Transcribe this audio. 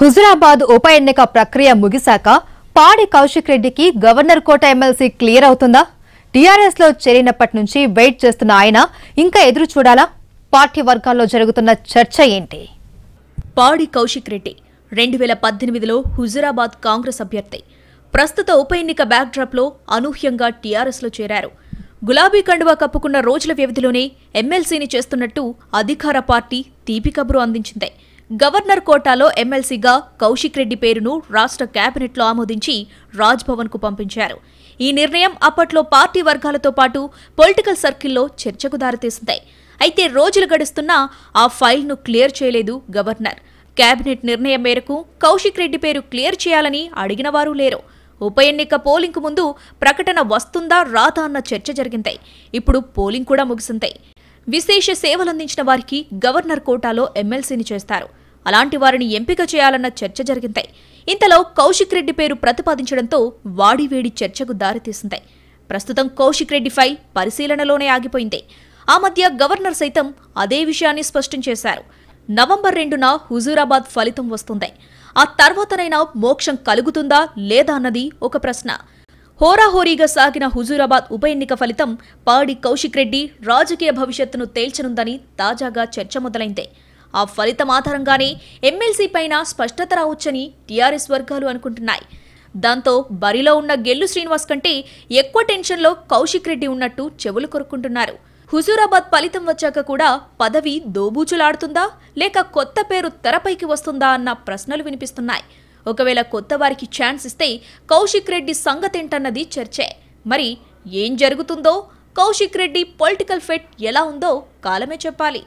హుజురాబాద్ ఉప ఎన్నిక ప్రక్రియ ముగిశాక పాడి కౌశిక్ రెడ్డికి గవర్నర్ కోట ఎమ్మెల్సీ క్లియర్ అవుతుందా? టీఆర్ఎస్లో చేరినప్పటి నుంచి వెయిట్ చేస్తున్న ఆయన ఇంకా ఎదురు చూడాలా? పార్టీ వర్గాల్లో జరుగుతున్న చర్చ ఏంటి? పాడి కౌశిక్ రెడ్డి రెండు వేల పద్దెనిమిదిలో హుజురాబాద్ కాంగ్రెస్ అభ్యర్థి. ప్రస్తుత ఉప ఎన్నిక బ్యాక్డ్రాప్లో అనూహ్యంగా టీఆర్ఎస్లో చేరారు. గులాబీ కండువా కప్పుకున్న రోజుల వ్యవధిలోనే ఎమ్మెల్సీని చేస్తున్నట్టు అధికార పార్టీ తీపి కబురు అందించింది. గవర్నర్ కోటాలో ఎమ్మెల్సీగా కౌశిక్ రెడ్డి పేరును రాష్ట్ర కేబినెట్లో ఆమోదించి రాజ్భవన్కు పంపించారు. ఈ నిర్ణయం అప్పట్లో పార్టీ వర్గాలతో పాటు పొలిటికల్ సర్కిల్లో చర్చకు దారితీసింది. అయితే రోజులు గడుస్తున్నా ఆ ఫైల్ను క్లియర్ చేయలేదు గవర్నర్. కేబినెట్ నిర్ణయం మేరకు కౌశిక్ రెడ్డి పేరు క్లియర్ చేయాలని అడిగిన వారు లేరు. ఉప ఎన్నిక పోలింగ్కు ముందు ప్రకటన వస్తుందా రాదా అన్న చర్చ జరిగింది. ఇప్పుడు పోలింగ్ కూడా ముగిసింది. విశేష సేవలందించిన వారికి గవర్నర్ కోటాలో ఎమ్మెల్సీని చేస్తారు. అలాంటి వారిని ఎంపిక చేయాలన్న చర్చ జరిగింది. ఇంతలో కౌశిక్ రెడ్డి పేరు ప్రతిపాదించడంతో వాడివేడి చర్చకు దారితీసింది. ప్రస్తుతం కౌశిక్ రెడ్డి పరిశీలనలోనే ఆగిపోయింది. ఆ మధ్య గవర్నర్ సైతం అదే విషయాన్ని స్పష్టం చేశారు. నవంబర్ రెండున హుజూరాబాద్ ఫలితం వస్తుంది. ఆ తర్వాతనైనా మోక్షం కలుగుతుందా లేదా అన్నది ఒక ప్రశ్న. హోరాహోరీగా సాగిన హుజూరాబాద్ ఉప ఎన్నిక ఫలితం పాడి కౌశిక్ రెడ్డి రాజకీయ భవిష్యత్తును తేల్చనుందని తాజాగా చర్చ మొదలైంది. ఆ ఫలితం ఆధారంగానే ఎమ్మెల్సీ పైన స్పష్టత రావచ్చని టీఆర్ఎస్ వర్గాలు అనుకుంటున్నాయి. దాంతో బరిలో ఉన్న గెల్లు శ్రీనివాస్ కంటే ఎక్కువ టెన్షన్లో కౌశిక్ రెడ్డి ఉన్నట్టు చెవులు కొరుక్కుంటున్నారు. హుజూరాబాద్ ఫలితం వచ్చాక కూడా పదవి దోబూచులాడుతుందా? లేక కొత్త పేరు తెరపైకి వస్తుందా అన్న ప్రశ్నలు వినిపిస్తున్నాయి. ఒకవేళ కొత్త వారికి ఛాన్స్ ఇస్తే కౌశిక్ రెడ్డి సంగతేంటన్నది చర్చే. మరి ఏం జరుగుతుందో? కౌశిక్ రెడ్డి పొలిటికల్ ఫిట్ ఎలా ఉందో కాలమే చెప్పాలి.